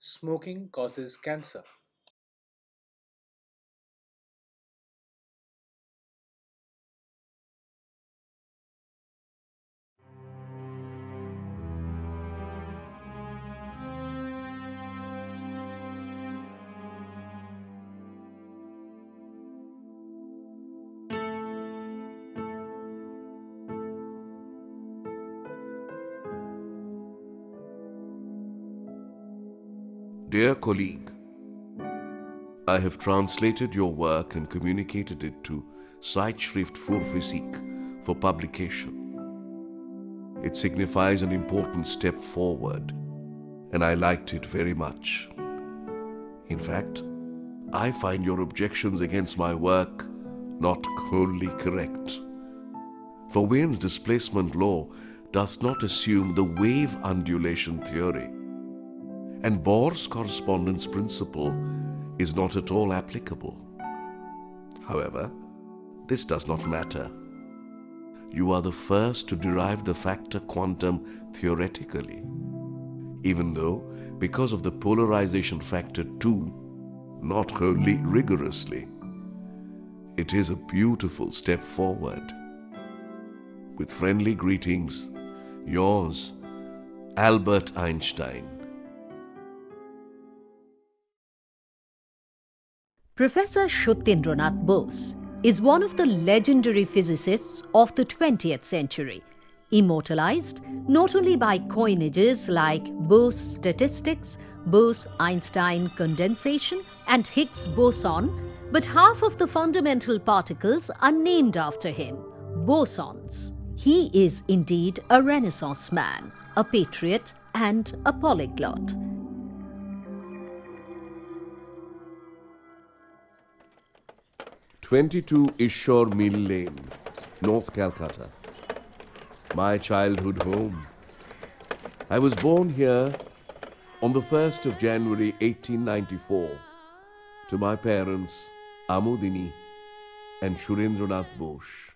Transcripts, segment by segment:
Smoking causes cancer. Dear colleague, I have translated your work and communicated it to Zeitschrift für Physik for publication. It signifies an important step forward, and I liked it very much. In fact, I find your objections against my work not wholly correct. For Wien's displacement law does not assume the wave undulation theory and Bohr's correspondence principle is not at all applicable. However, this does not matter. You are the first to derive the factor quantum theoretically, even though, because of the polarization factor 2, not wholly rigorously. It is a beautiful step forward. With friendly greetings, yours, Albert Einstein. Professor Satyendranath Bose is one of the legendary physicists of the 20th century, immortalized not only by coinages like Bose statistics, Bose Einstein condensation, and Higgs boson, but half of the fundamental particles are named after him bosons. He is indeed a Renaissance man, a patriot, and a polyglot. 22 Ishwar Mill Lane, North Calcutta. My childhood home. I was born here on the 1st of January 1894 to my parents Amodini and Surendranath Bose.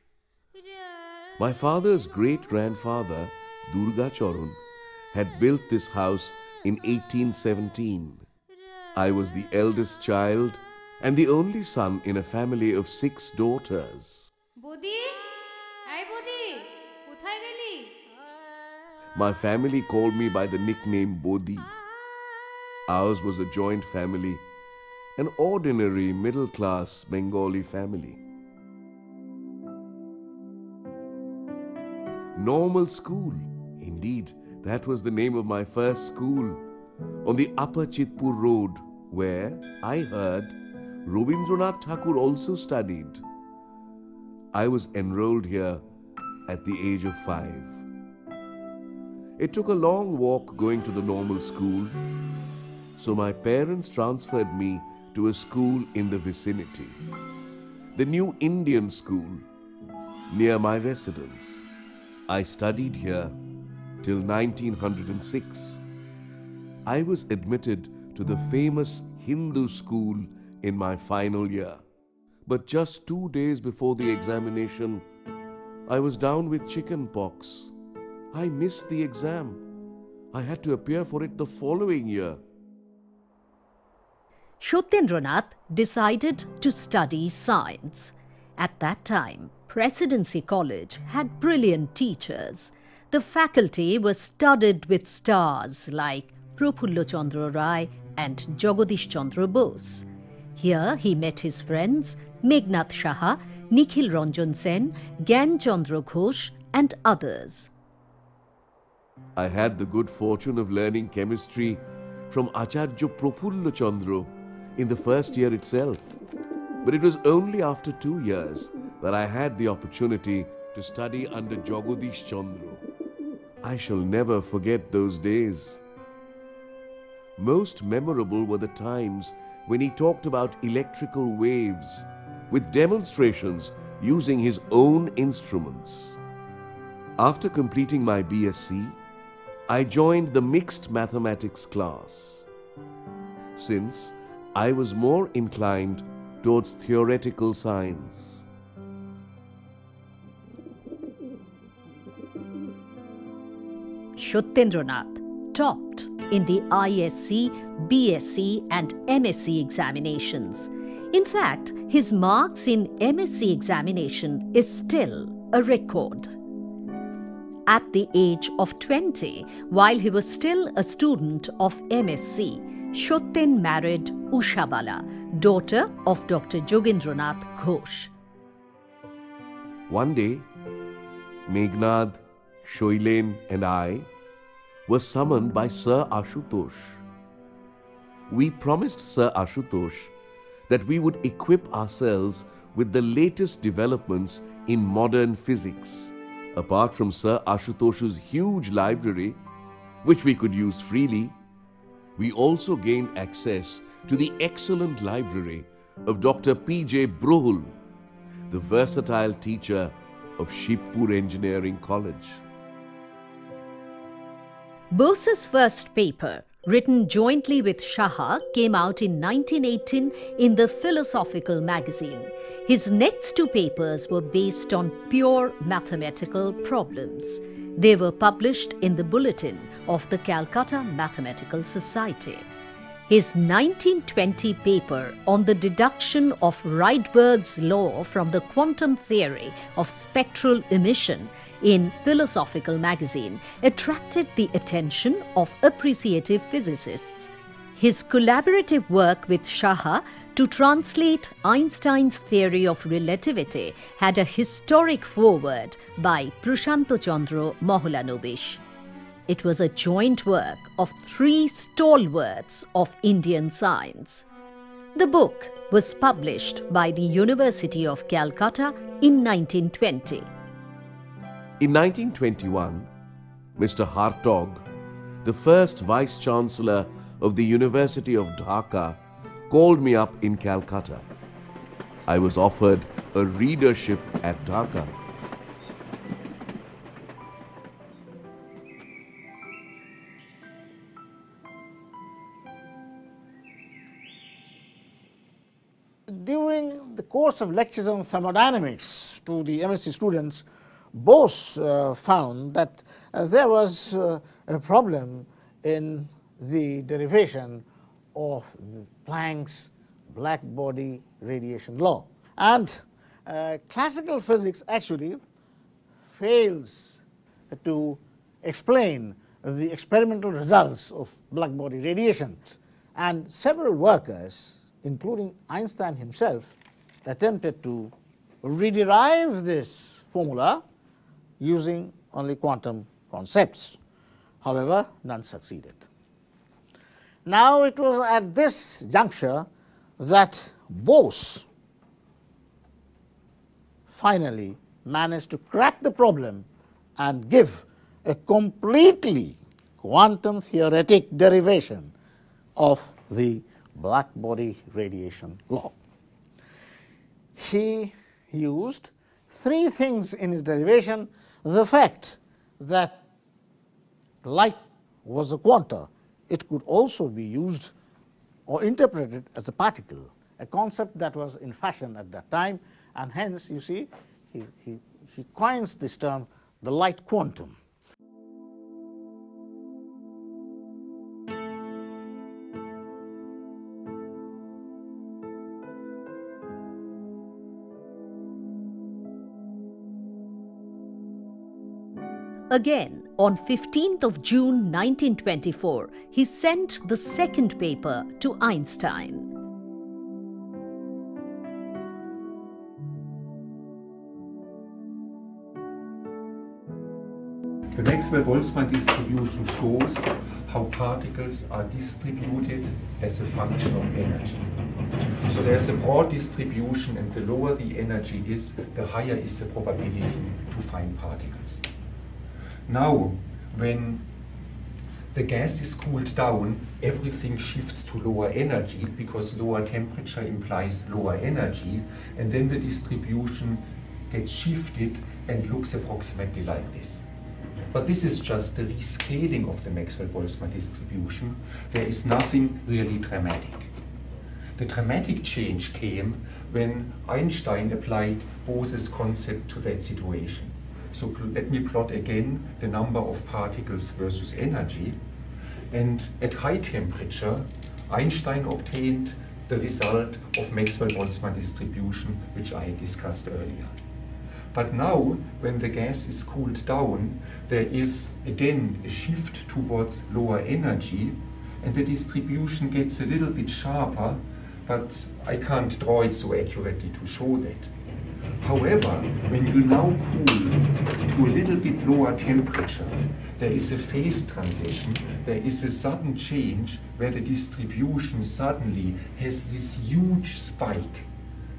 My father's great grandfather Durga Charan had built this house in 1817. I was the eldest child and the only son in a family of six daughters. বদি এই বদি কোথায় গেলি My family called me by the nickname Bodhi. Ours was a joint family, an ordinary middle class Bengali family. Normal school, indeed, that was the name of my first school, on the Upper Chitpur Road, where I heard Rabindranath Thakur also studied. I was enrolled here at the age of five. It took a long walk going to the normal school, so my parents transferred me to a school in the vicinity, the New Indian School, near my residence. I studied here till 1906. I was admitted to the famous Hindu school in my final year. But just two days before the examination, I was down with chicken pox. I missed the exam. I had to appear for it the following year. Satyendranath decided to study science. At that time, Presidency College had brilliant teachers. The faculty was studded with stars like Prafulla Chandra Rai and Jagadish Chandra Bose. Here he met his friends Meghnad Saha, Nikhil Ranjan Sen, Gyan Chandra Ghosh, and others. I had the good fortune of learning chemistry from Acharya Prafulla Chandra in the first year itself. But it was only after two years that I had the opportunity to study under Jagadish Chandra. I shall never forget those days. Most memorable were the times when he talked about electrical waves with demonstrations using his own instruments. After completing my BSc, I joined the mixed mathematics class. Since I was more inclined towards theoretical science. Satyendranath topped in the ISC, BSc, and MSc examinations. In fact, his marks in MSc examination is still a record. At the age of 20, while he was still a student of MSc, Shoten married Ushabala, daughter of Dr. Jogendranath Ghosh. One day, Meghnad, Shoilen, and I were summoned by Sir Ashutosh. We promised Sir Ashutosh that we would equip ourselves with the latest developments in modern physics. Apart from Sir Ashutosh's huge library, which we could use freely, we also gained access to the excellent library of Dr. P.J. Brühl, the versatile teacher of Shibpur Engineering College. Bose's first paper, written jointly with Saha, came out in 1918 in the Philosophical magazine. His next two papers were based on pure mathematical problems. They were published in the Bulletin of the Calcutta Mathematical Society. His 1920 paper on the deduction of Rydberg's law from the quantum theory of spectral emission in Philosophical magazine attracted the attention of appreciative physicists. His collaborative work with Saha to translate Einstein's theory of relativity had a historic foreword by Prashanto Chandra Mahalanobis. It was a joint work of three stalwarts of Indian science. The book was published by the University of Calcutta in 1920. In 1921, Mr. Hartog, the first Vice Chancellor of the University of Dhaka, called me up in Calcutta. I was offered a readership at Dhaka. Course of lectures on thermodynamics to the MSc students, Bose uh, found that uh, there was uh, a problem in the derivation of the Planck's black body radiation law. And uh, classical physics actually fails to explain the experimental results of black body radiation. And several workers, including Einstein himself, attempted to rederive this formula using only quantum concepts. However, none succeeded. Now it was at this juncture that Bose finally managed to crack the problem and give a completely quantum theoretic derivation of the black body radiation law. He used three things in his derivation the fact that light was a quanta, it could also be used or interpreted as a particle, a concept that was in fashion at that time, and hence, you see, he, he, he coins this term, the light quantum. Again, on 15th of June 1924, he sent the second paper to Einstein. The Maxwell-Boltzmann distribution shows how particles are distributed as a function of energy. So there's a broad distribution and the lower the energy is, the higher is the probability to find particles. Now, when the gas is cooled down, everything shifts to lower energy because lower temperature implies lower energy, and then the distribution gets shifted and looks approximately like this. But this is just the rescaling of the Maxwell-Boltzmann distribution. There is nothing really dramatic. The dramatic change came when Einstein applied Bose's concept to that situation. So let me plot again the number of particles versus energy. And at high temperature, Einstein obtained the result of Maxwell-Boltzmann distribution, which I discussed earlier. But now, when the gas is cooled down, there is again a shift towards lower energy, and the distribution gets a little bit sharper, but I can't draw it so accurately to show that. However, when you now cool to a little bit lower temperature, there is a phase transition, there is a sudden change where the distribution suddenly has this huge spike.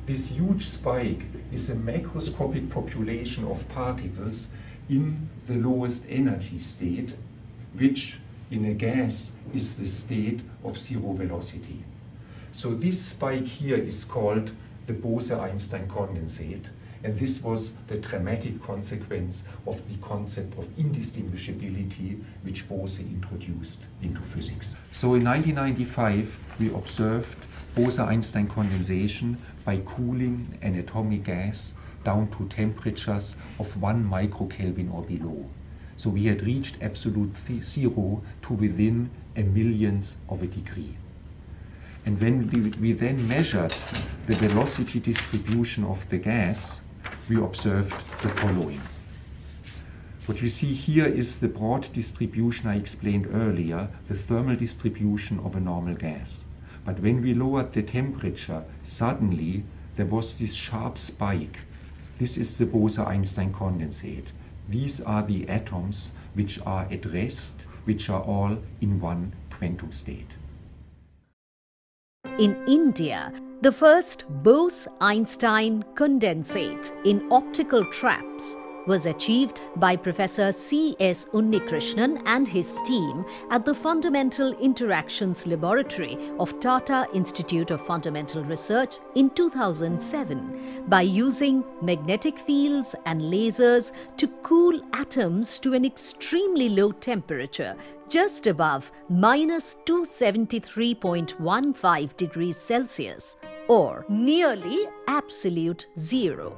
This huge spike is a macroscopic population of particles in the lowest energy state, which in a gas is the state of zero velocity. So this spike here is called the Bose-Einstein condensate. And this was the dramatic consequence of the concept of indistinguishability which Bose introduced into physics. So in 1995, we observed Bose-Einstein condensation by cooling an atomic gas down to temperatures of 1 microkelvin or below. So we had reached absolute zero to within a millionth of a degree. And when we, then measured the velocity distribution of the gas, we observed the following. What you see here is the broad distribution I explained earlier, the thermal distribution of a normal gas. But when we lowered the temperature, suddenly there was this sharp spike. This is the Bose-Einstein condensate. These are the atoms which are at rest, which are all in one quantum state. In India, the first Bose Einstein condensate in optical traps was achieved by Professor C.S. Unnikrishnan and his team at the Fundamental Interactions Laboratory of Tata Institute of Fundamental Research in 2007 by using magnetic fields and lasers to cool atoms to an extremely low temperature just above minus 273.15 degrees Celsius or nearly absolute zero.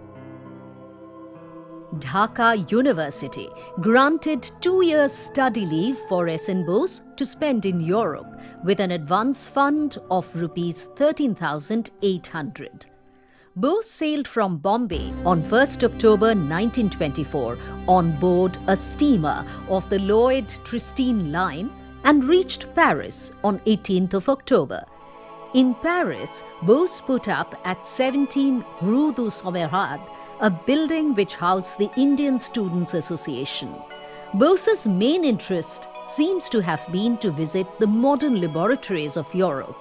Dhaka University granted two years study leave for SN Bose to spend in Europe with an advance fund of rupees 13,800. Bose sailed from Bombay on 1st October 1924 on board a steamer of the Lloyd Triestino line and reached Paris on 18th of October. In Paris, Bose put up at 17 Rue du Sommerard a building which housed the Indian Students Association. Bose's main interest seems to have been to visit the modern laboratories of Europe,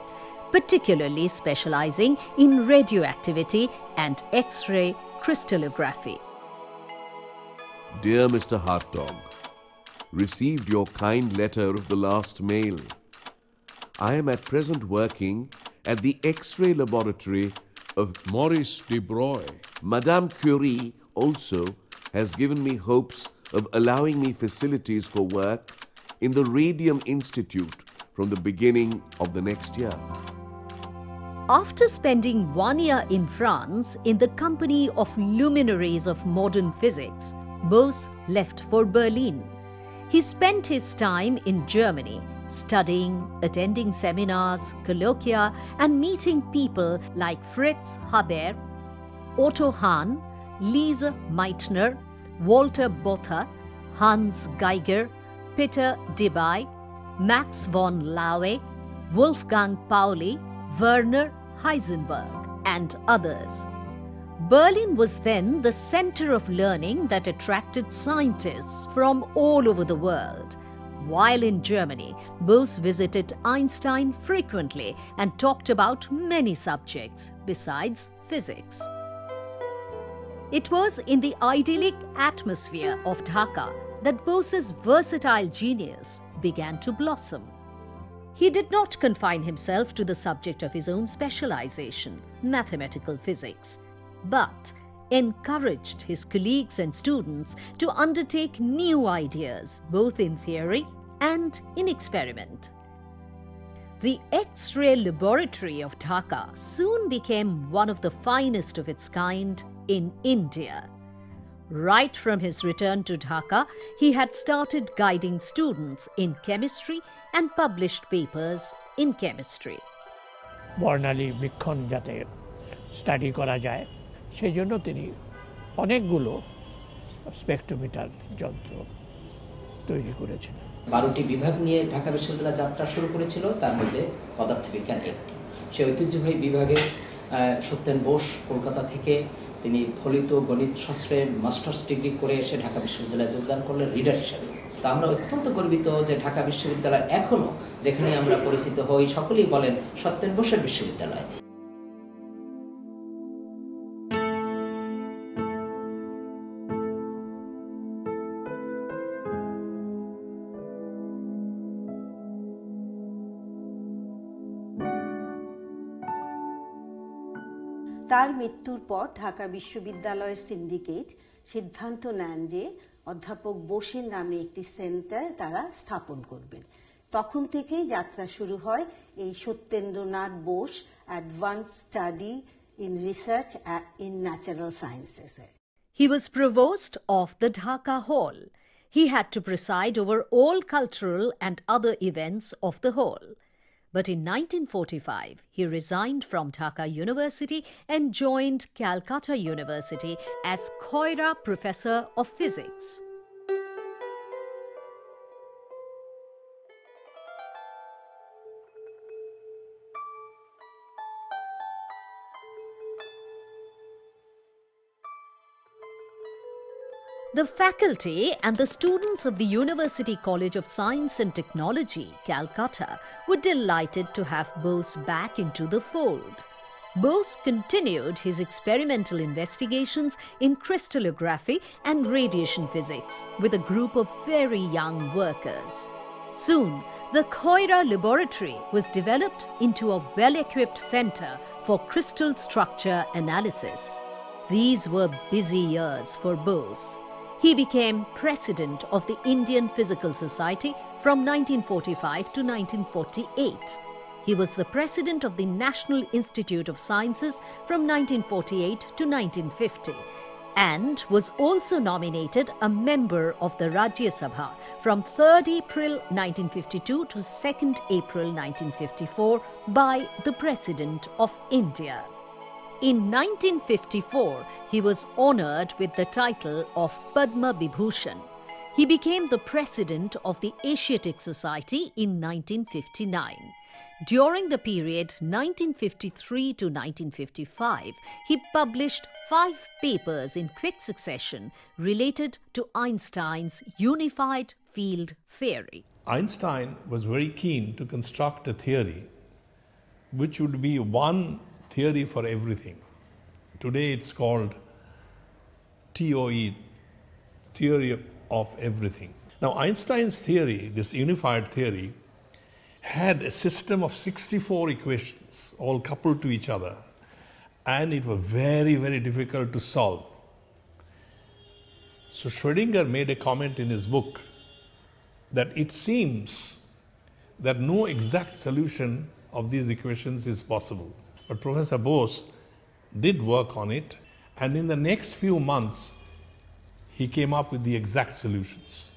particularly specializing in radioactivity and X ray crystallography. Dear Mr. Hartog, received your kind letter of the last mail. I am at present working at the X ray laboratory of Maurice de Broglie. Madame Curie also has given me hopes of allowing me facilities for work in the Radium Institute from the beginning of the next year. After spending one year in France in the company of luminaries of modern physics, Bose left for Berlin. He spent his time in Germany studying, attending seminars, colloquia, and meeting people like Fritz Haber, Otto Hahn, Lise Meitner, Walter Bothe, Hans Geiger, Peter Debye, Max von Laue, Wolfgang Pauli, Werner Heisenberg, and others. Berlin was then the center of learning that attracted scientists from all over the world. While in Germany, Bose visited Einstein frequently and talked about many subjects besides physics. It was in the idyllic atmosphere of Dhaka that Bose's versatile genius began to blossom. He did not confine himself to the subject of his own specialization, mathematical physics, but encouraged his colleagues and students to undertake new ideas, both in theory and in experiment. The X ray laboratory of Dhaka soon became one of the finest of its kind in India. Right from his return to Dhaka, he had started guiding students in chemistry and published papers in chemistry. বর্ণালী বীক্ষণ যাতে study করা যায় সেই জন্য তিনি অনেকগুলো spectrometer যন্ত্র তৈরি করেছেন। বারোটি বিভাগ নিয়ে ঢাকা বিশ্ববিদ্যালয় যাত্রা শুরু করেছিল তার মধ্যে পদার্থবিজ্ঞান একটি। সে ঐতিহ্যবাহী বিভাগে সত্যেন বোস কলকাতা থেকে তিনি ফলিত গণিত শাস্ত্রে মাস্টার্স ডিগ্রি করে এসে ঢাকা বিশ্ববিদ্যালয়ে যোগদান করলেন রিডার হিসাবে। তো আমরা অত্যন্ত গর্বিত যে ঢাকা বিশ্ববিদ্যালয় এখনও যেখানে আমরা পরিচিত হই, সকলেই বলেন সত্যেন বোসের বিশ্ববিদ্যালয়। তার মৃত্যুর পর ঢাকা বিশ্ববিদ্যালয়ের সিন্ডিকেট সিদ্ধান্ত নেন যে অধ্যাপক বোসের নামে একটি সেন্টার তারা স্থাপন করবেন তখন থেকেই যাত্রা শুরু হয় এই Satyendranath Bose advance study in research in natural sciences He was provost of the Dhaka Hall. He had to preside over all cultural and other events of the hall. But in 1945, he resigned from Dhaka University and joined Calcutta University as Khaira Professor of Physics. The faculty and the students of the University College of Science and Technology, Calcutta, were delighted to have Bose back into the fold. Bose continued his experimental investigations in crystallography and radiation physics with a group of very young workers. Soon, the Khaira laboratory was developed into a well equipped center for crystal structure analysis. These were busy years for Bose. He became president of the Indian Physical Society from 1945 to 1948. He was the president of the National Institute of Sciences from 1948 to 1950 and was also nominated a member of the Rajya Sabha from 3rd April 1952 to 2nd April 1954 by the President of India. In 1954, he was honored with the title of Padma Vibhushan. He became the president of the Asiatic Society in 1959. During the period 1953 to 1955, he published five papers in quick succession related to Einstein's unified field theory. Einstein was very keen to construct a theory which would be one theory for everything. Today it's called TOE, theory of everything. Now, Einstein's theory, this unified theory, had a system of 64 equations, all coupled to each other, and it was very, very difficult to solve. So, Schrödinger made a comment in his book that it seems that no exact solution of these equations is possible. But Professor Bose did work on it, and in the next few months, he came up with the exact solutions.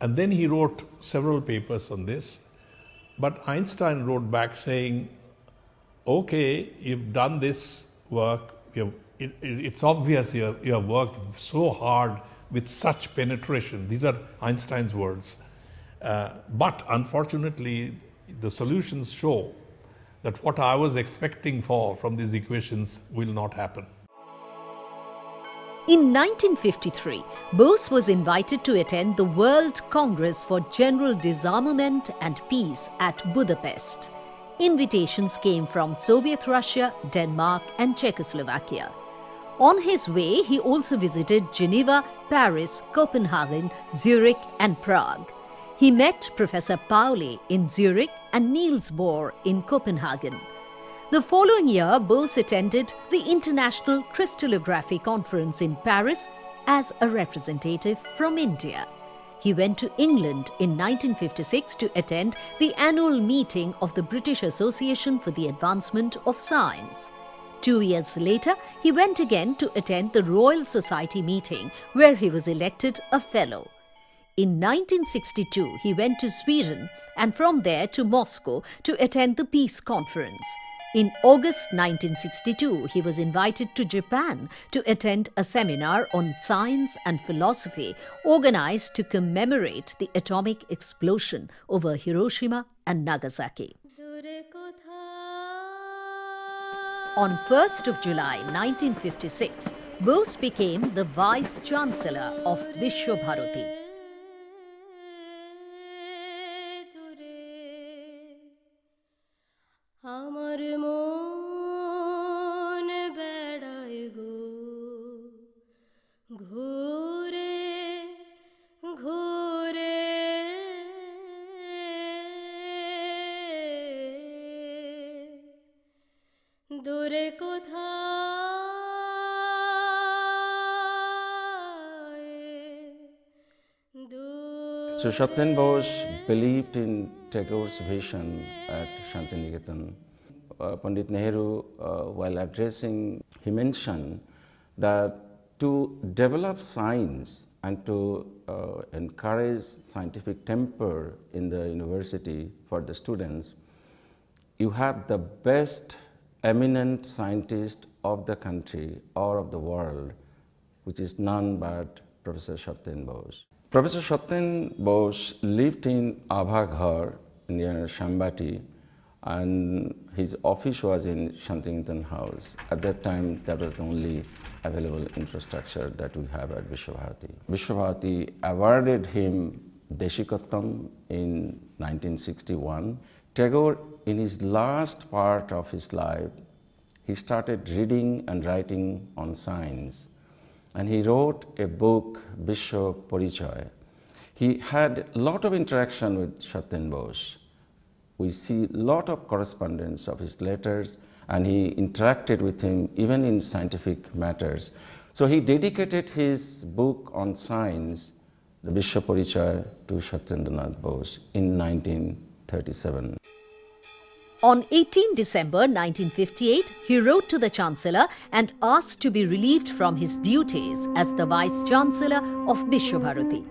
And then he wrote several papers on this. But Einstein wrote back saying, okay, you've done this work, it, it, it's obvious you have, you have worked so hard with such penetration. These are Einstein's words. Uh, but unfortunately, the solutions show that what I was expecting for from these equations will not happen. In 1953, Bose was invited to attend the World Congress for General Disarmament and Peace at Budapest. Invitations came from Soviet Russia, Denmark, and Czechoslovakia. On his way, he also visited Geneva, Paris, Copenhagen, Zurich, and Prague. He met Professor Pauli in Zurich and Niels Bohr in Copenhagen. The following year, Bose attended the International Crystallography Conference in Paris as a representative from India. He went to England in 1956 to attend the annual meeting of the British Association for the Advancement of Science. Two years later, he went again to attend the Royal Society meeting, where he was elected a Fellow. In 1962, he went to Sweden and from there to Moscow to attend the peace conference. In August 1962, he was invited to Japan to attend a seminar on science and philosophy organized to commemorate the atomic explosion over Hiroshima and Nagasaki. On 1st of July 1956, Bose became the Vice Chancellor of Vishwabharati. So Satyen Bose believed in Tagore's vision at Shantiniketan. Uh, Pandit Nehru, uh, while addressing, he mentioned that to develop science and to uh, encourage scientific temper in the university for the students, you have the best eminent scientist of the country or of the world, which is none but Professor Satyen Bose. Professor Satyen Bose lived in Abhaghar near Shambati and his office was in Shantiniketan House. At that time, that was the only available infrastructure that we have at Vishwabharati. Vishwabharati awarded him Deshikottam in 1961. Tagore, in his last part of his life, he started reading and writing on science. And he wrote a book, Vishwa Porichoy. He had a lot of interaction with Satyen Bose. We see a lot of correspondence of his letters, and he interacted with him even in scientific matters. So he dedicated his book on science, the Vishwa Porichoy, to Satyendranath Bose in 1937. On 18 December 1958, he wrote to the Chancellor and asked to be relieved from his duties as the Vice Chancellor of Vishwabharati.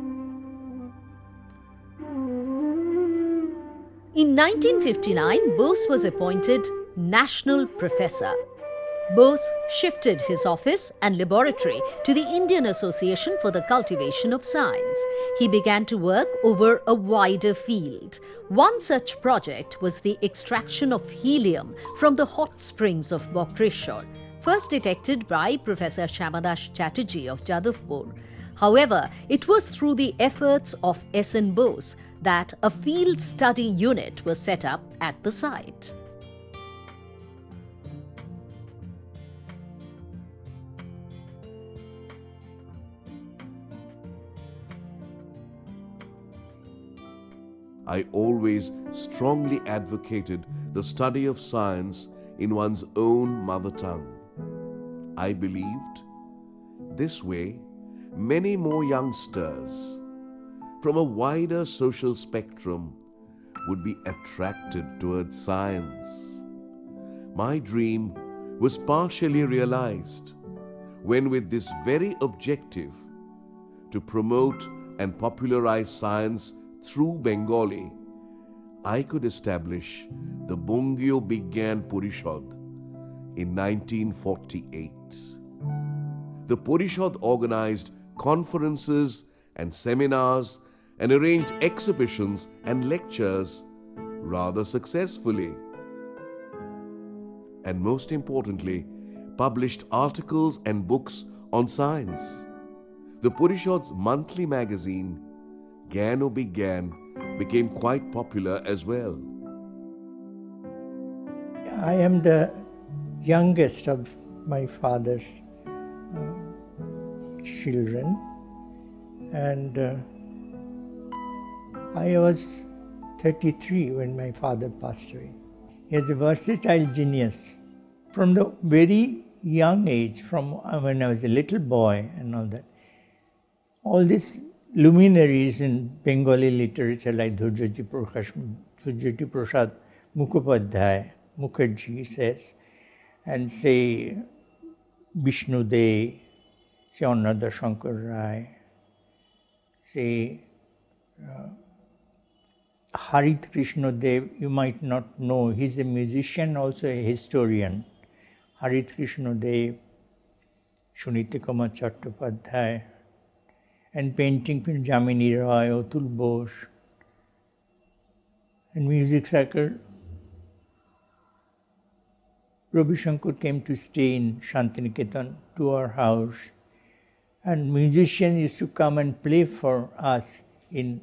In 1959, Bose was appointed National Professor. Bose shifted his office and laboratory to the Indian Association for the Cultivation of Science. He began to work over a wider field. One such project was the extraction of helium from the hot springs of Bakreshwar, first detected by Professor Shyamadas Chatterjee of Jadavpur. However, it was through the efforts of S.N. Bose that a field study unit was set up at the site. I always strongly advocated the study of science in one's own mother tongue. I believed this way many more youngsters from a wider social spectrum would be attracted towards science. My dream was partially realized when, with this very objective to promote and popularize science through Bengali, I could establish the Bongio Bigyan Parishad in 1948. The Parishad organized conferences and seminars and arranged exhibitions and lectures rather successfully. And most importantly, published articles and books on science. The Parishad's monthly magazine, Gano Bigyan, became quite popular as well. I am the youngest of my father's uh, children, and uh, I was 33 when my father passed away. He is a versatile genius. From the very young age, from when I was a little boy and all that, all these luminaries in Bengali literature like Dhurjoti Prakash, Prasad Mukhopadhyay, Mukherjee says, and say Vishnu De, say Annada Shankar Rai, say uh, Harit Krishna Dev, you might not know, he's a musician, also a historian. Harit Krishna Dev, Shunita Kumar Chattopadhyay, and painting Jamini Roy, Atul Bose, and music circle. Ravi Shankar came to stay in Shantiniketan to our house, and musicians used to come and play for us in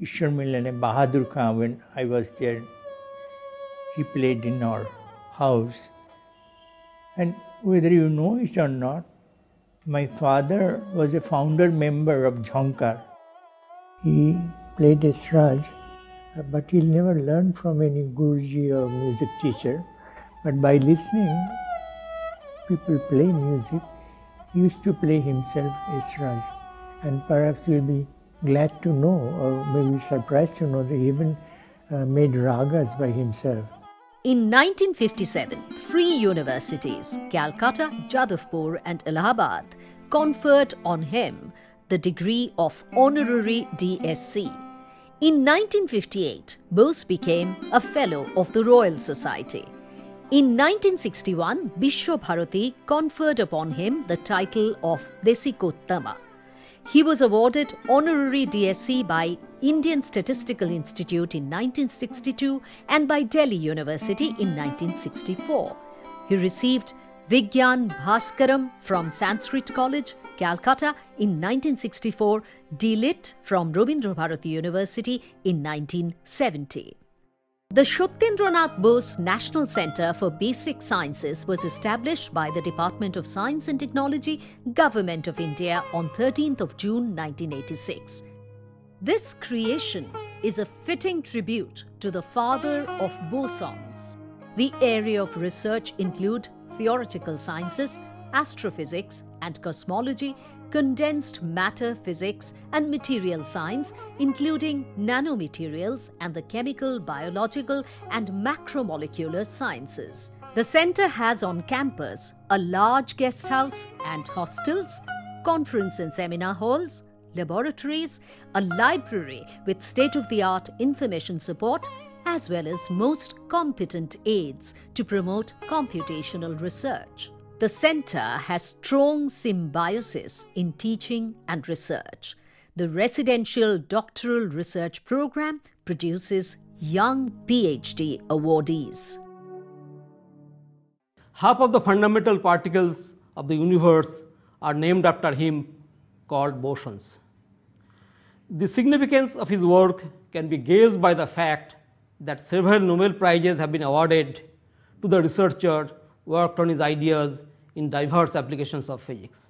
Ishwar Milan and Bahadur Khan when I was there. He played in our house. And whether you know it or not, my father was a founder member of Jhankar. He played Esraj, but he never learned from any Guruji or music teacher. But by listening, people play music. He used to play himself Esraj. And perhaps you'll be glad to know, or maybe surprised to know, that he even uh, made ragas by himself. In 1957, three universities, Calcutta, Jadavpur, and Allahabad, conferred on him the degree of Honorary DSc. In 1958, Bose became a Fellow of the Royal Society. In 1961, Bishwabharati conferred upon him the title of Desikottama. He was awarded honorary DSc by Indian Statistical Institute in 1962 and by Delhi University in 1964. He received Vigyan Bhaskaram from Sanskrit College, Calcutta in 1964, DLit from Rabindra Bharati University in 1970. The Satyendranath Bose National Center for Basic Sciences was established by the Department of Science and Technology, Government of India on 13th of June 1986. This creation is a fitting tribute to the father of bosons. The area of research include theoretical sciences, astrophysics and cosmology, condensed matter physics and material science, including nanomaterials and the chemical, biological, and macromolecular sciences. The center has on campus a large guest house and hostels, conference and seminar halls, laboratories, a library with state of the art information support, as well as most competent aides to promote computational research. The center has strong symbiosis in teaching and research. The residential doctoral research program produces young PhD awardees. Half of the fundamental particles of the universe are named after him, called bosons. The significance of his work can be gauged by the fact that several Nobel Prizes have been awarded to the researcher worked on his ideas in diverse applications of physics.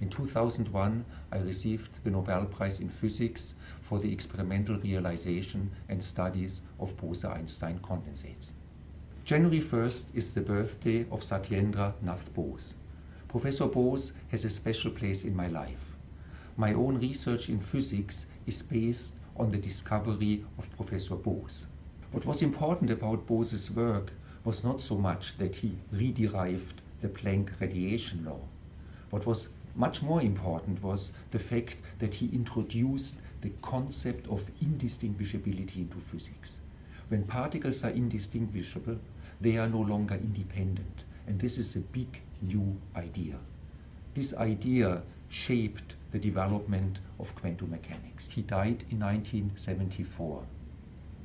In 2001, I received the Nobel Prize in Physics for the experimental realization and studies of Bose-Einstein condensates. January 1st is the birthday of Satyendra Nath Bose. Professor Bose has a special place in my life. My own research in physics is based on the discovery of Professor Bose. What was important about Bose's work was not so much that he rederived the Planck radiation law. What was much more important was the fact that he introduced the concept of indistinguishability into physics. When particles are indistinguishable, they are no longer independent. And this is a big new idea. This idea shaped the development of quantum mechanics. He died in 1974,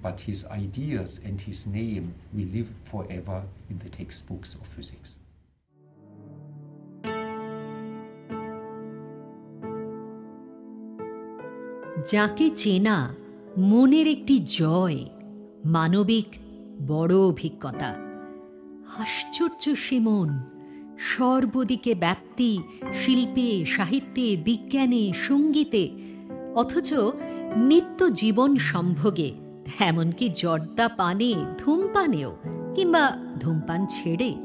but his ideas and his name will live forever in the textbooks of physics. যাকে চেনা মনের একটি জয়, মানবিক বড় অভিজ্ঞতা। আশ্চর্য সে মন সর্বদিকে ব্যাপ্তি, শিল্পে, সাহিত্যে, বিজ্ঞানে, সঙ্গীতে, অথচ নিত্য জীবন সম্ভোগে, এমনকি জর্দা পানে, ধূমপানেও, কিংবা ধূমপান ছেড়ে